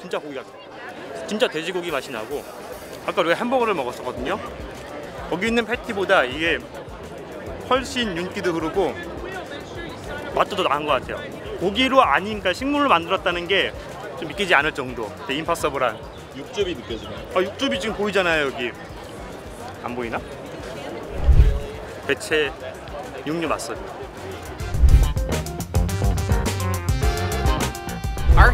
진짜 고기 같아. 진짜 돼지고기 맛이 나고 아까 우리가 햄버거를 먹었었거든요. 거기 있는 패티보다 이게 훨씬 윤기도 흐르고 맛도 더 나은 것 같아요. 고기로 아니니까 식물을 만들었다는 게 좀 믿기지 않을 정도. 임파서블한. 육즙이 느껴지나요? 아 육즙이 지금 보이잖아요 여기. 안 보이나? 대체 육류 맛설.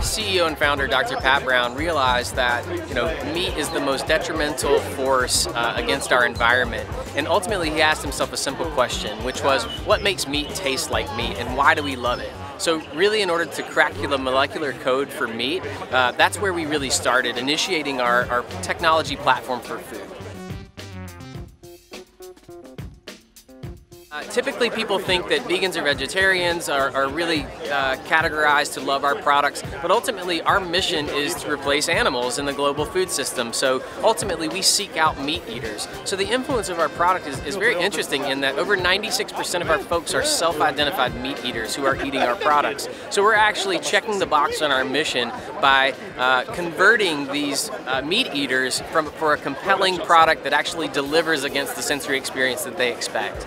CEO and founder, Dr. Pat Brown, realized that you know meat is the most detrimental force uh, against our environment, and ultimately he asked himself a simple question, which was, "What makes meat taste like meat, and why do we love it?" So really, in order to crack the molecular code for meat, uh, that's where we really started, initiating our, our technology platform for food. Uh, typically, people think that vegans or vegetarians are, are really uh, categorized to love our products, but ultimately, our mission is to replace animals in the global food system. So, ultimately, we seek out meat eaters. So, the influence of our product is, is very interesting in that over 96% of our folks are self identified meat eaters who are eating our products. So, we're actually checking the box on our mission by uh, converting these uh, meat eaters from, for a compelling product that actually delivers against the sensory experience that they expect.